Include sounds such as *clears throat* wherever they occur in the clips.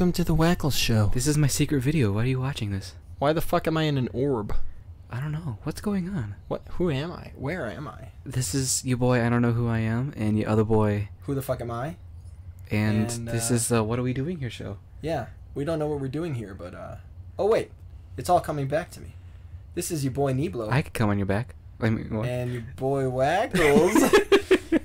Welcome to the Wickkles Show. This is my secret video. Why are you watching this? Why the fuck am I in an orb? I don't know. What's going on? What? Who am I? Where am I? This is you boy, I don't know who I am, and your other boy, Who the fuck am I? and, And, this uh, is the What Are We Doing Here show. Yeah, we don't know what we're doing here, but uh. Oh wait, it's all coming back to me. This is your boy Neblo I could come on your back. I mean, what? and your boy *laughs* Wickkles,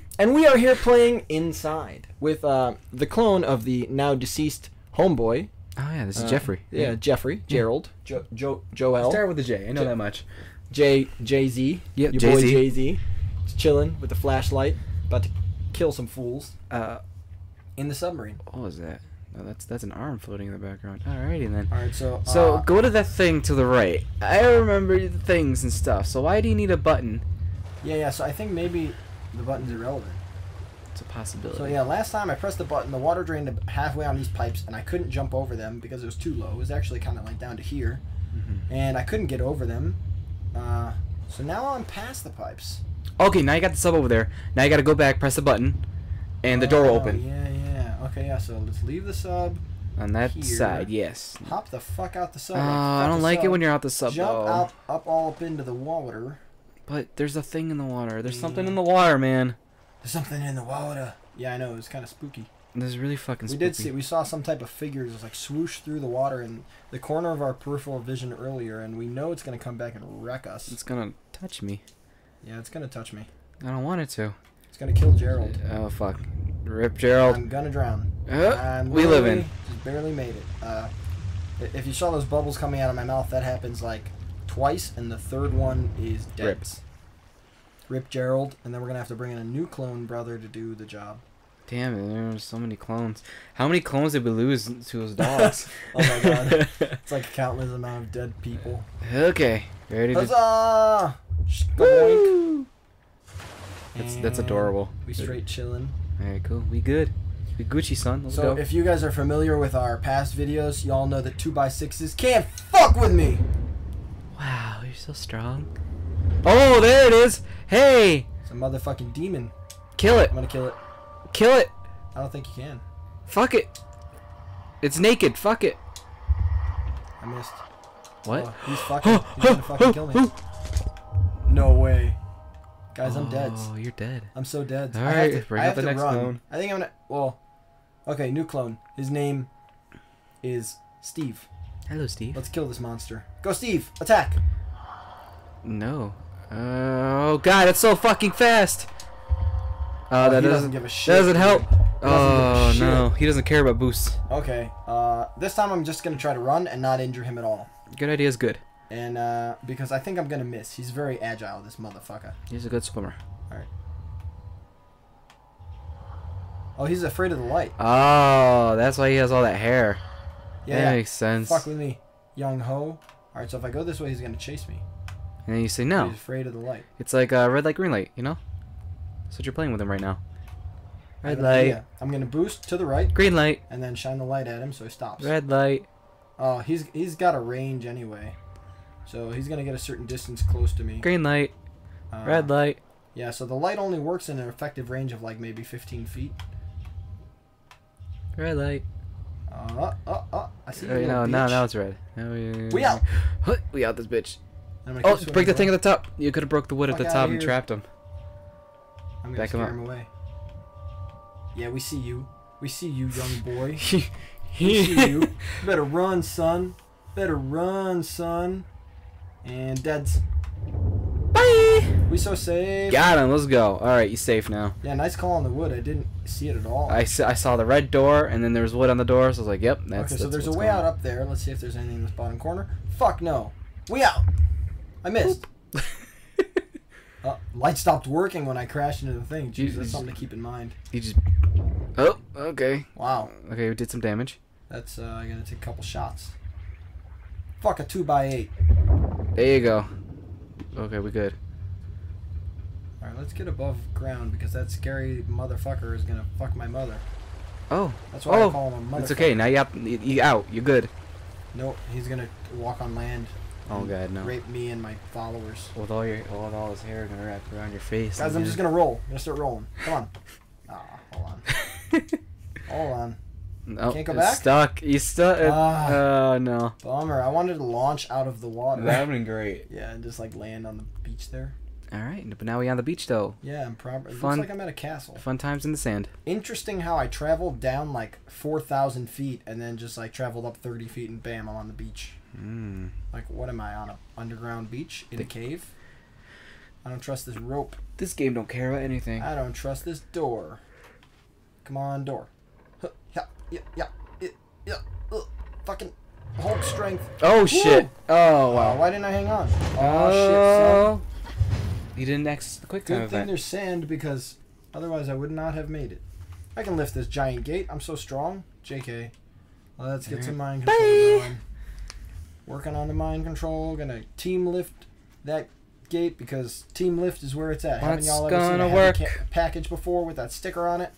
*laughs* and we are here playing Inside with uh the clone of the now deceased homeboy. oh yeah, this is uh, Jeffrey. Yeah, Jeffrey, Gerald, jo- jo- Joel, Start with the J. I know Je- that much. J Jay Z. Yep, your boy Jay-Z. Jay Z. Chilling with the flashlight, about to kill some fools Uh, in the submarine. what was that? No, that's that's an arm floating in the background. Alrighty then. All right, so So uh, go to that thing to the right. I remember the things and stuff. So why do you need a button? yeah, yeah. So I think maybe the button's irrelevant. It's a possibility. So yeah, last time I pressed the button, the water drained halfway on these pipes, and I couldn't jump over them because it was too low. It was actually kind of like down to here, Mhm. and I couldn't get over them. Uh, so now I'm past the pipes. Okay, now you got the sub over there. Now you got to go back, press the button, and the door will Oh, open Yeah, yeah. Okay, yeah. So let's leave the sub. on that here. side. Yes. Hop the fuck out the sub. Uh, I don't like it when you're out the sub Jump though. out, up, all up into the water. But there's a thing in the water. There's something in the water, man. There's something in the water. Yeah, I know. It was kind of spooky. This is really fucking. We did see. We saw some type of figure just like swoosh through the water in the corner of our peripheral vision earlier, and we know it's gonna come back and wreck us. It's gonna touch me. Yeah, it's gonna touch me. I don't want it to. It's gonna kill Gerald. Oh fuck. Rip Gerald. I'm gonna drown. Uh, we live in. Just barely made it. Uh, if you saw those bubbles coming out of my mouth, that happens like twice, and the third one is dead. Rip Gerald, and then we're gonna have to bring in a new clone brother to do the job. Damn it! There's so many clones. How many clones did we lose to those *laughs* dogs? Oh my god. *laughs* It's like a countless amount of dead people. okay. Ready to. Huzzah! Woo! That's that's adorable. We straight chilling. All right, cool. We good. We Gucci, son. Let's So go. if you guys are familiar with our past videos, y'all know that 2x6s can't fuck with me! Wow, you're so strong. Oh, there it is. Hey, It's a motherfucking demon. kill it. I'm gonna kill it. Kill it. I don't think you can. Fuck it. It's naked. Fuck it. I missed. What? Oh, he's fucking. He's gonna *gasps* fucking kill me. No way. Guys, I'm dead. Oh, you're dead. I'm so dead. I Alright, have to, bring I up the to next run. clone. I think I'm gonna. Well, okay, new clone. His name is Steve. Hello, Steve. Let's kill this monster. Go, Steve! Attack! No. Oh God, it's so fucking fast. Uh, that he doesn't doesn't give a shit, Doesn't help. doesn't Oh give no, he doesn't care about boosts. Okay, uh, this time I'm just gonna try to run and not injure him at all. Good idea is good. And, uh, because I think I'm gonna miss. He's very agile, this motherfucker. He's a good swimmer. All right. Oh, he's afraid of the light. Oh, that's why he has all that hair. Yeah, that yeah. makes sense. Fuck with me, young ho. Alright, so if I go this way, he's gonna chase me. And then you say no. He's afraid of the light. It's like uh, red light, green light. You know. That's what you're playing with him right now. Red light. I'm gonna boost to the right green light, and then shine the light at him so he stops. red light. Oh, he's he's got a range anyway, so he's gonna get a certain distance close to me. Green light, Uh, red light. Yeah, so the light only works in an effective range of like maybe 15 feet. Red light. Uh, uh, uh, I see you. Uh, no, now, now it's red. Now we, We out. *laughs* We out this bitch. Oh, break the thing at the top. You could have broke the wood at the top and trapped him. I'm gonna back him scare up. him away. Yeah, we see you. We see you, young *laughs* boy. *laughs* We see you. *laughs* Better run, son. Better run, son. And deads. Bye. We so safe. Got him. Let's go. All right, you safe now. Yeah, nice call on the wood. I didn't see it at all. I, s- I saw the red door, and then there was wood on the door, so I was like, yep, that's okay, so that's there's a way out up there. Let's see if there's anything in this bottom corner. Fuck no. We out. I missed. *laughs* Uh, light stopped working when I crashed into the thing. Jeez, Jesus. that's something to keep in mind. you just. Oh, okay. Wow, Okay, we did some damage. that's uh, I gotta take a couple shots. Fuck a two by eight. There you go. Okay, we good. All right, let's get above ground because that scary motherfucker is gonna fuck my mother. Oh, That's why Oh, I call him a motherfucker. it's okay. Now you out. You, you out. You're good. Nope, he's gonna walk on land. Oh god, no. Rape me and my followers. With all your, with all his hair gonna wrap around your face. Guys, I'm just gonna roll. I'm gonna start rolling. Come on. *laughs* Ah, hold on. *laughs* Hold on. No, Can't go it's back? Stuck. You stuck. Ah. Oh no. Bummer. I wanted to launch out of the water. That would've been great. *laughs* yeah, and just like land on the beach there. All right, but now we on the beach though. Yeah, I'm proper. It Fun. looks like I'm at a castle. Fun times in the sand. Interesting how I traveled down like 4,000 feet and then just like traveled up 30 feet and bam, I'm on the beach. Mm. Like, what am I on a underground beach in a cave? I don't trust this rope. This game don't care about anything. I don't trust this door. Come on, door. Huh, Yeah, yeah, yeah, yeah, yeah. Fucking Hulk strength. Oh shit. Oh Oh, wow. why didn't I hang on? Oh, shit, son. You didn't access the quick time Good thing event. there's sand because otherwise I would not have made it. I can lift this giant gate. I'm so strong. JK. Let's get some mind control Bye. Working on the mind control. Gonna team lift that gate because team lift is where it's at. Haven't What's y'all ever seen a work? package before with that sticker on it?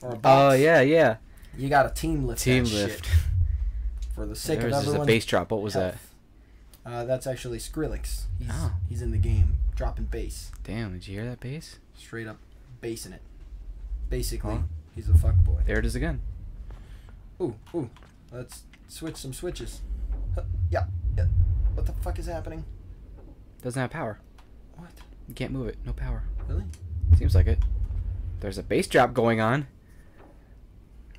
Or a Oh box? yeah, yeah. You got a team lift Team that lift. shit *laughs* for the sake There of just a bass drop. What was that? Uh, that's actually Skrillex. He's, Oh. he's in the game, dropping bass. Damn, did you hear that bass? straight up basing it. Basically, Huh? he's a fuck boy. There it is again. Ooh, ooh. Let's switch some switches. Yeah, yeah. What the fuck is happening? Doesn't have power. What? You can't move it. No power. Really? Seems like it. There's a bass drop going on.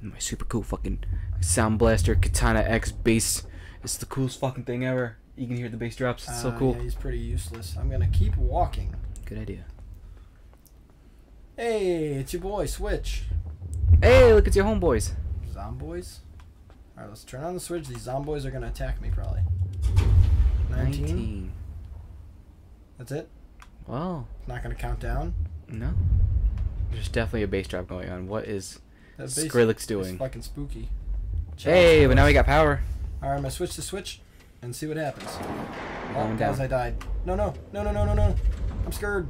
My super cool fucking Sound Blaster Katana X bass. It's the coolest fucking thing ever. You can hear the bass drops. It's so Uh, cool. Yeah, he's pretty useless. I'm gonna keep walking. Good idea. Hey, it's your boy, Switch. Hey, look, it's your homeboys. Zomboys? Alright, let's turn on the switch. These zomboys are gonna attack me, probably. 19? 19. That's it? Well, Not gonna count down? no. There's definitely a bass drop going on. What is Skrillex doing? fucking spooky. Hey, but now we got power. Alright, I'm gonna switch to switch and see what happens. Oh, Going guys. I died. No, no, no, no, no, no, no. I'm scared.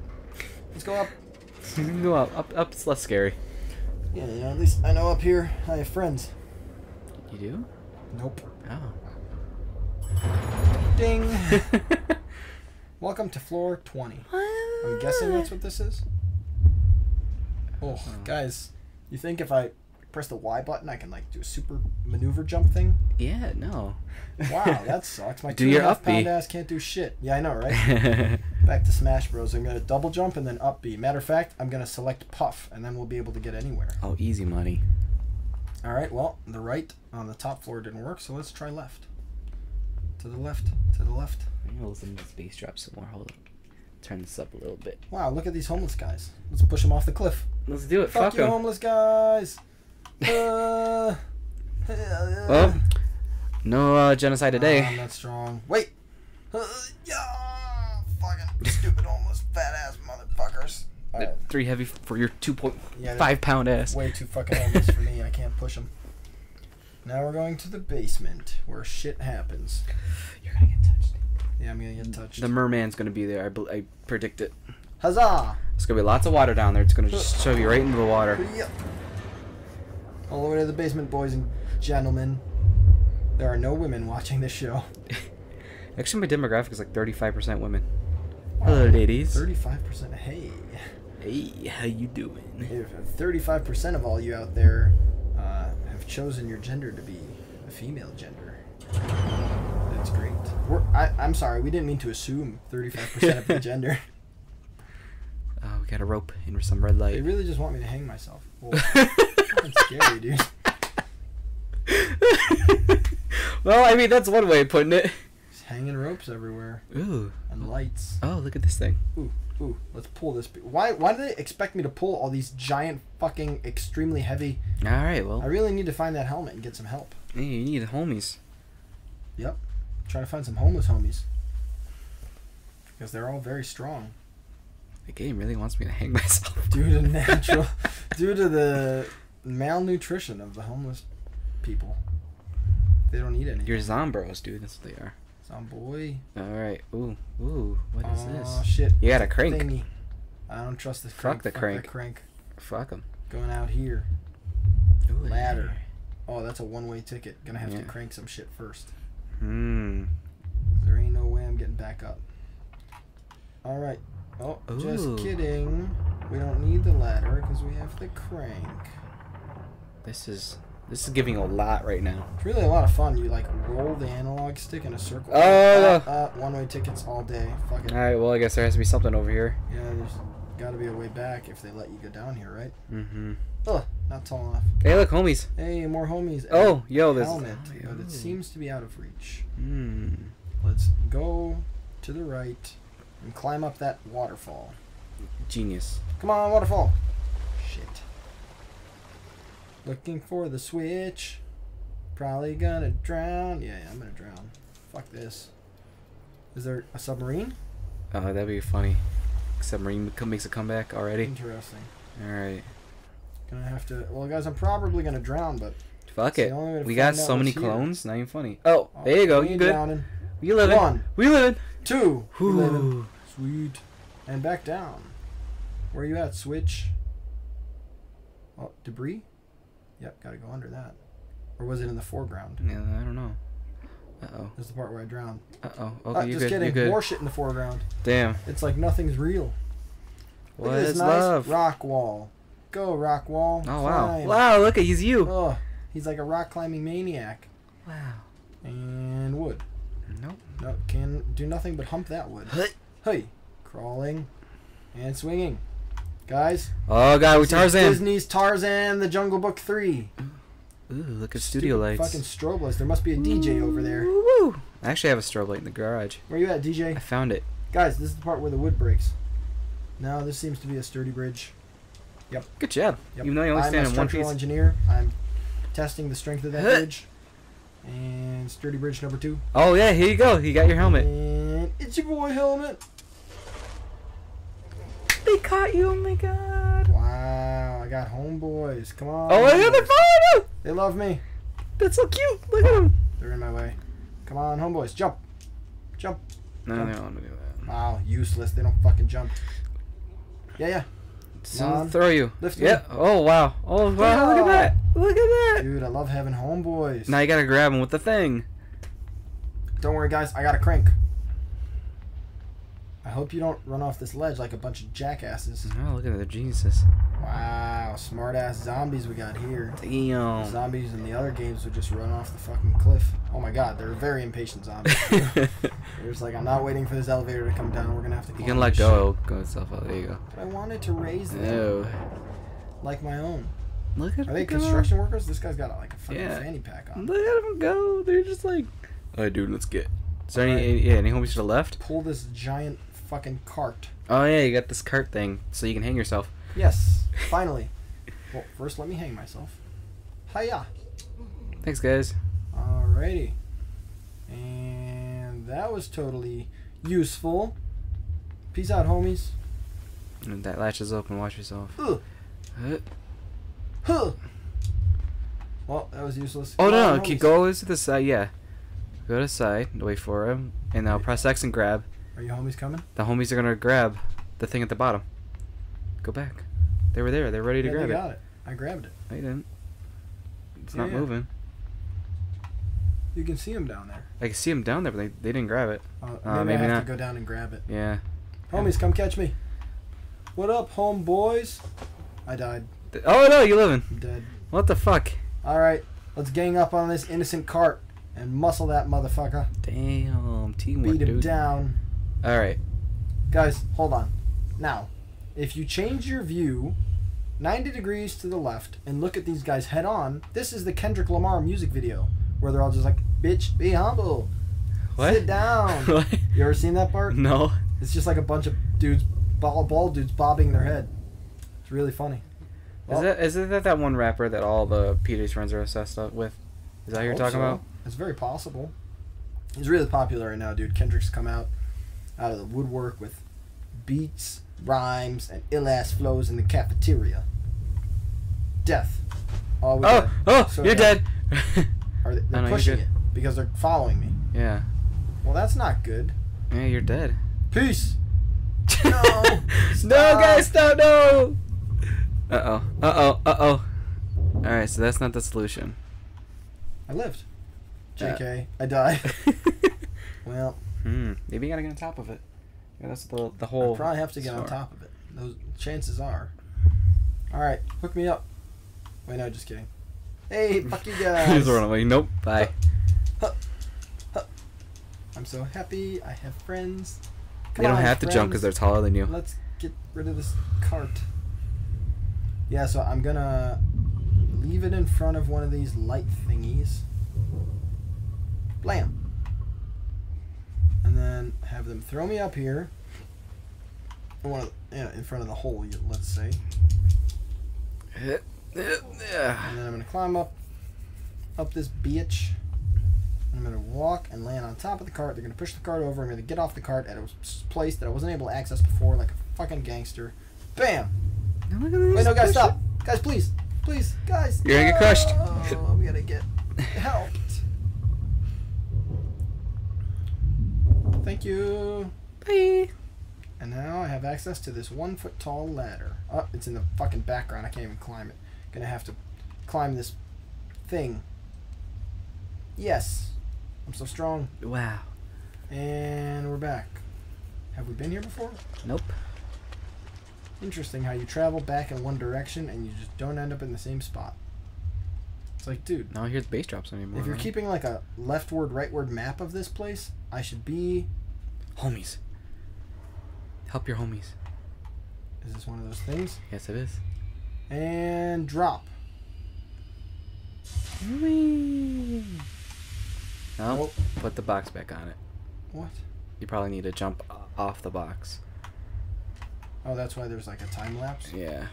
Let's go up. *laughs* Go up. Up, up's less scary. Yeah, know, at least I know up here I have friends. You do? Nope. Oh. Ding. *laughs* Welcome to floor 20. I'm guessing that's what this is. Oh, oh, guys, you think if I press the Y button, I can like do a super maneuver jump thing? Yeah, no. Wow, that sucks. My *laughs* Do two and your a half pound ass can't do shit. Yeah, I know, right? *laughs* Back to Smash Bros. I'm gonna double jump and then up B. Matter of fact, I'm gonna select Puff, and then we'll be able to get anywhere. oh, easy money. All right. Well, the right on the top floor didn't work, so let's try left. To the left. To the left. I'm gonna listen to this bass drop some more. Hold on. Turn this up a little bit. Wow, look at these homeless guys. Let's push them off the cliff. Let's do it. Fuck, Fuck you, 'em. homeless guys. *laughs* Uh, Well, no uh, genocide I'm today. not strong. Wait. Uh, yeah, fucking stupid homeless fat ass motherfuckers. Uh, All right. Three heavy for your two point Yeah, five pound ass. way too fucking heavy for me. I can't push them. Now we're going to the basement where shit happens. You're gonna get touched. Yeah, I'm gonna get touched. The merman's gonna be there. I, bel- I predict it. Huzzah! It's gonna be lots of water down there. It's gonna just shove you right into the water. Yep. All the way to the basement, boys and gentlemen. There are no women watching this show. *laughs* Actually, my demographic is like 35% women. Hello, ladies. Thirty-five percent. Hey, Hey, how you doing? if thirty-five percent of all you out there uh, have chosen your gender to be a female gender, that's great. We're, I, I'm sorry, we didn't mean to assume thirty-five percent of the *laughs* gender. Oh, we got a rope and some red They light. really just want me to hang myself. Well, that's *laughs* scary, dude. *laughs* well, I mean, that's one way of putting it. Just hanging ropes everywhere Ooh. and lights. Oh, look at this thing. Ooh, ooh, let's pull this. Why? Why do they expect me to pull all these giant, fucking, extremely heavy? All right, well. I really need to find that helmet and get some help. hey, you need homies. Yep. Trying to find some homeless homies. Because they're all very strong. The game really wants me to hang *laughs* myself. Due to *laughs* natural, due to the malnutrition of the homeless people. They don't eat anything. You're zombros, dude. That's what they are. Some boy. All right. Ooh, ooh. What is Oh this? shit. You got a crank. Thingy. I don't trust this Fuck the Fuck crank. crank. Fuck them. Going out here. Ooh, Ladder. Oh, that's a one-way ticket. Gonna have Yeah. to crank some shit first. Hmm. There ain't no way I'm getting back up. All right. Oh, Ooh. just kidding. We don't need the ladder because we have the crank. This is This is giving a lot right now. It's really a lot of fun. You like roll the analog stick in a circle. Oh. Uh, uh, one-way tickets all day. Fuck it. All right. Well, I guess there has to be something over here. Yeah, there's got to be a way back if they let you go down here, right? Mm-hmm. Ugh, not tall enough. Hey, look, homies. Hey, more homies. Oh, yo, this. helmet, oh, but it seems to be out of reach. Hmm. Let's go to the right and climb up that waterfall. Genius. Come on, waterfall. Shit. Looking for the switch. Probably gonna drown. Yeah, yeah, I'm gonna drown. Fuck this. Is there a submarine? Oh, that'd be funny. Submarine makes a comeback already. Interesting. All right. Gonna have to. Well, guys, I'm probably gonna drown, but Fuck it. the only way to We got so many what's here. clones. Not even funny. Oh, oh, there you go. You ain't good? drowning. We living. One, We living. two, we living. Sweet. And back down. Where you at, switch? Oh, debris? Yep, gotta go under that. Or was it in the foreground? Yeah, I don't know. Uh oh. This is the part where I drown. Uh oh. Uh, Okay, you just good. kidding. Good. More shit in the foreground. Damn. It's like nothing's real. Look at this is nice love? rock wall. Go, rock wall. Oh wow. Wow. Look at he's you. Oh, he's like a rock climbing maniac. Wow. And wood. Nope. Nope. can do nothing but hump that wood. Hey, crawling and swinging. Guys, Oh god, we Tarzan. Disney's Tarzan, the Jungle Book 3. Ooh, look at studio Stupid lights. Fucking strobe lights. There must be a DJ over there. Woo! I actually have a strobe light in the garage. Where you at, DJ? I found it. Guys, this is the part where the wood breaks. No, this seems to be a sturdy bridge. Yep. Good job. Yep. Even though you only I'm stand a in one structural piece. engineer. I'm testing the strength of that bridge. And sturdy bridge number two. Oh yeah, here you go. You got your helmet. And it's your boy helmet. They caught you. Oh my god. Wow, I got homeboys. Come on. Oh my god, they're following you. They love me. That's so cute. Look at them. They're in my way. Come on, homeboys, jump. Jump. No, Jump. they don't want to do that. Wow, useless. They don't fucking jump. Yeah, yeah. So on. throw you. Lift me. Yeah. Oh wow. Oh wow. Look at that. Look at that. Dude, I love having homeboys. Now you gotta grab him with the thing. Don't worry, guys. I got a crank. I hope you don't run off this ledge like a bunch of jackasses. Oh, look at the geniuses. Wow, smart ass zombies we got here. Damn. Zombies in the other games would just run off the fucking cliff. Oh my god, they're very impatient zombies. *laughs* they're just like, I'm not waiting for this elevator to come down. We're gonna have to. you can let go. It'll go itself out. Oh, there you go. shit." But I wanted to raise them No. like my own. Look at Are they them go. construction workers? This guy's got like a fucking Yeah. fanny pack on. Look at them go. They're just like. Alright, dude. Let's get. Is there any, yeah, any homies to the left? Pull this giant fucking cart. Oh yeah, you got this cart thing, so you can hang yourself. Yes, *laughs* finally. Well, first let me hang myself. Hiya. Thanks, guys. Alrighty. And that was totally useful. Peace out, homies. And that latches open. Watch yourself. Ugh. Uh, Huh. Well, that was useless. Oh no, no, keep go to the side. Yeah, go to the side. Wait for him, and now press X and grab. Are you homies coming? The homies are gonna grab the thing at the bottom. Go back. They were there. They're ready to yeah, grab they it. got it. I grabbed it. No, you didn't. It's Yeah, not yeah. moving. You can see them down there. I can see them down there, but they, they didn't grab it. Uh, maybe, Uh, I maybe have not. to go down and grab it. Yeah. Homies, come catch me. What up, homeboys? I died. Oh no, you living? I'm dead. What the fuck? All right, let's gang up on this innocent cart and muscle that motherfucker. Damn, teamwork, Beat him dude. down. All right. Guys, hold on. Now, if you change your view 90 degrees to the left and look at these guys head on, this is the Kendrick Lamar music video where they're all just like, bitch, be humble. What? Sit down. *laughs* what? You ever seen that part? No. It's just like a bunch of dudes, bald, bald dudes bobbing their head. It's really funny. Is that is that that one rapper that all the PJ's friends are obsessed with? Is that what you're talking so. about? It's very possible. He's really popular right now, dude. Kendrick's come out out of the woodwork with beats, rhymes, and ill ass flows in the cafeteria. Death. Oh, oh, So you're dead. *laughs* Are they, they're you're pushing it because they're following me. yeah. Well, that's not good. Yeah, you're dead. Peace. *laughs* No. no, guys, stop! No. Uh oh. Uh oh. Uh oh. All right, so that's not the solution. I lived. Uh, JK. I died. *laughs* Well, hmm. Maybe you gotta get on top of it. Yeah, that's the the I whole. probably have to get on top of it. Those chances are. All right, hook me up. Wait, no, just kidding. Hey, *laughs* fuck you *laughs* guys. He's running away. Nope. Bye. I'm so happy. I have friends. they don't have to jump because they're taller than you. Let's get rid of this cart. Yeah, so I'm gonna leave it in front of one of these light thingies. Blam. And then have them throw me up here. One of the, yeah, in front of the hole, let's say. And then I'm gonna climb up, up this bitch. I'm gonna walk and land on top of the cart. They're gonna push the cart over. I'm gonna get off the cart at a place that I wasn't able to access before, like a fucking gangster. Bam! Now look at this Wait, no, guys, bullshit. stop! Guys, please, please, guys. You're gonna get crushed. Oh, I'm gonna get helped. Thank you. Bye. And now I have access to this one foot tall ladder. Oh, it's in the fucking background. I can't even climb it. Gonna have to climb this thing. Yes. I'm so strong. Wow. And we're back. Have we been here before? Nope. Interesting how you travel back in one direction and you just don't end up in the same spot. Like, dude, Now I hear the bass drops anymore. if you're right? keeping like a leftward, rightward map of this place, I should be. homies. Help your homies. Is this one of those things? Yes, it is. And drop. Whee! No, Nope. put the box back on it. What? You probably need to jump off the box. Oh, that's why there's like a time lapse. Yeah.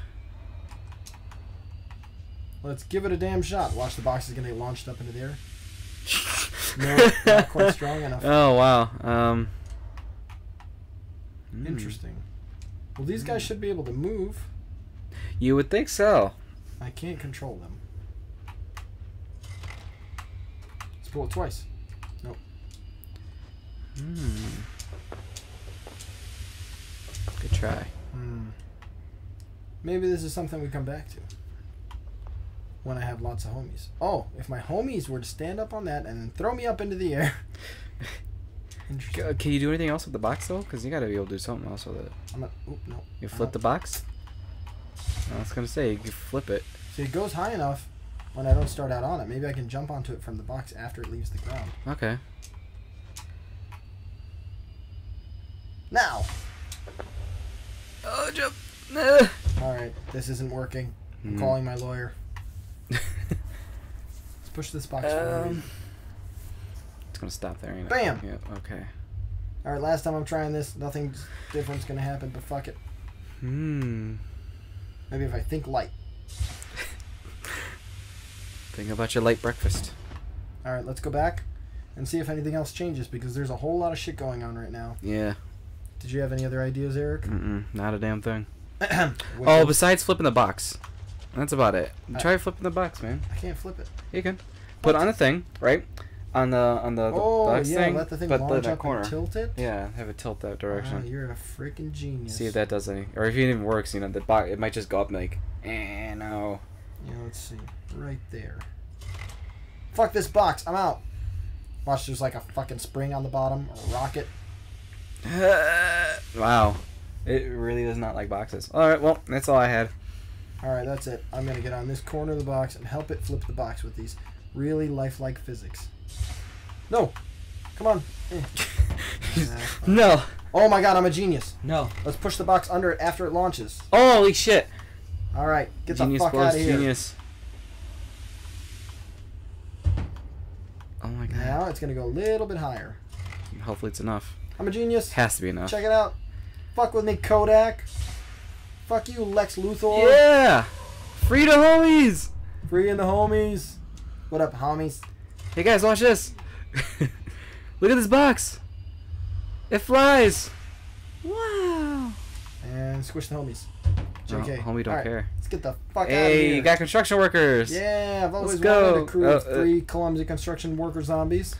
Let's give it a damn shot. Watch the box is gonna get launched up into the air. *laughs* No, not quite strong enough. Oh wow. Um. hmm. Interesting. Well, these guys should be able to move. You would think so. I can't control them. Let's pull it twice. Nope. Hmm. Good try. Hmm. Maybe this is something we come back to. When I have lots of homies. Oh, if my homies were to stand up on that and then throw me up into the air. *laughs* Interesting. Can you do anything else with the box though? Because you gotta be able to do something else with it. I'm gonna, oop, no. You flip the box. I was gonna say you flip it. See, it goes high enough when I don't start out on it. Maybe I can jump onto it from the box after it leaves the ground. Okay. Now! Oh, jump. *laughs* Uh. Alright, this isn't working. I'm calling my lawyer. Let's push this box forward. um, it's gonna stop there, ain't it? Bam! Yep. Okay. Alright, last time I'm trying this, nothing different's gonna happen, but fuck it. Hmm. Maybe if I think light. Think about your late breakfast. Alright, let's go back and see if anything else changes because there's a whole lot of shit going on right now. Yeah. Did you have any other ideas, Eric? Mm-mm. Not a damn thing. *clears throat* Which Oh, one? besides flipping the box. That's about it. I- Try flipping the box, man. I can't flip it. You can put What? on a thing, right? On the on the, the oh, box yeah, thing, let the thing but launch that corner. tilt it? Yeah, have it tilt that direction. you're a freaking genius. See if that does any, or if it even works. You know, the box it might just go up and like, eh, no. Yeah, let's see. Right there. Fuck this box. I'm out. Watch, there's like a fucking spring on the bottom, or a rocket. *laughs* wow, it really does not like boxes. All right, well, that's all I had. Alright, that's it. I'm gonna get on this corner of the box and help it flip the box with these really lifelike physics. No! Come on. Eh. *laughs* no, Oh my god, I'm a genius. no. Let's push the box under it after it launches. Holy shit! Alright, get genius the fuck out of here. genius. Oh my god. Now it's gonna go a little bit higher. Hopefully it's enough. I'm a genius. Has to be enough. Check it out. Fuck with me, Kodak. Fuck you, Lex Luthor. Yeah! Free the homies! Free in the homies. What up, homies? Hey guys, watch this! *laughs* Look at this box! It flies! Wow! And squish the homies. No, JK. homie don't care. Let's get the fuck out of here. Hey, you got construction workers! yeah, I've always Let's wanted a crew of Uh, uh, three clumsy construction worker zombies.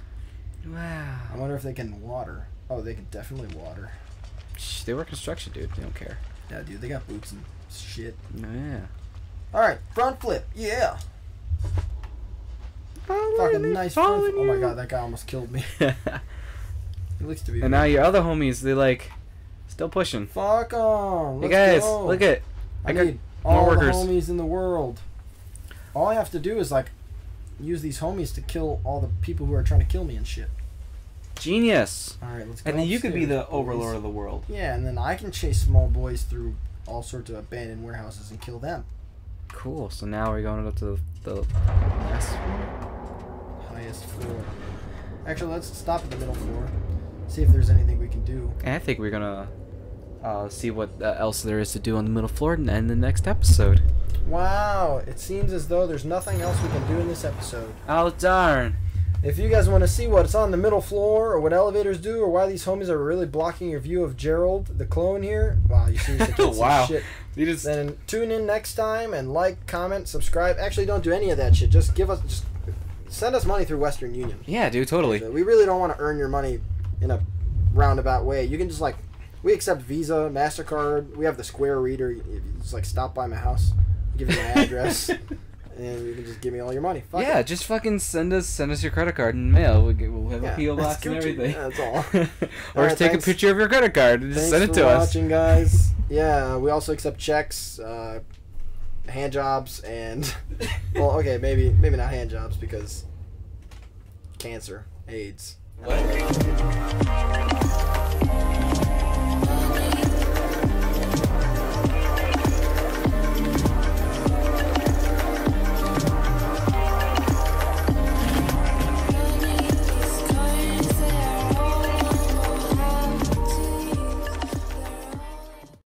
Wow. I wonder if they can water. Oh, they can definitely water. Shh, They work construction, dude. They don't care. Yeah, dude, they got boots and shit. Yeah. Alright, front flip. Yeah. Fucking nice front flip. Oh my god, that guy almost killed me. *laughs* He looks to be. and now your other homies, they like, still pushing. Fuck on. Hey guys, go. look at. I, I got need more all workers. the homies in the world. All I have to do is like use these homies to kill all the people who are trying to kill me and shit. Genius. All right, let's go. And then you could be the boys. overlord of the world. Yeah, and then I can chase small boys through all sorts of abandoned warehouses and kill them. Cool. So now we're going up to the, the last Highest floor. Actually, let's stop at the middle floor. See if there's anything we can do. And I think we're gonna uh, see what uh, else there is to do on the middle floor and in the next episode. Wow, it seems as though there's nothing else we can do in this episode. Oh darn! If you guys want to see what's on the middle floor, or what elevators do, or why these homies are really blocking your view of Gerald, the clone here, wow, you seriously can't see *laughs* Wow. shit. You just Then tune in next time and like, comment, subscribe. Actually, don't do any of that shit. Just give us, just send us money through Western Union. yeah, dude, totally. We really don't want to earn your money in a roundabout way. You can just like, we accept Visa, Mastercard. We have the Square Reader. Just like stop by my house, give you my *laughs* address, and you can just give me all your money. Fuck yeah, it. just fucking send us send us your credit card and mail. We'll, get, we'll have Yeah, a PO *laughs* box and everything. Yeah, that's all. *laughs* or Alright, just take thanks. a picture of your credit card and just send it to us. watching, guys. Yeah, we also accept checks, uh, hand jobs, and *laughs* well, okay, maybe maybe not hand jobs because cancer, AIDS. What?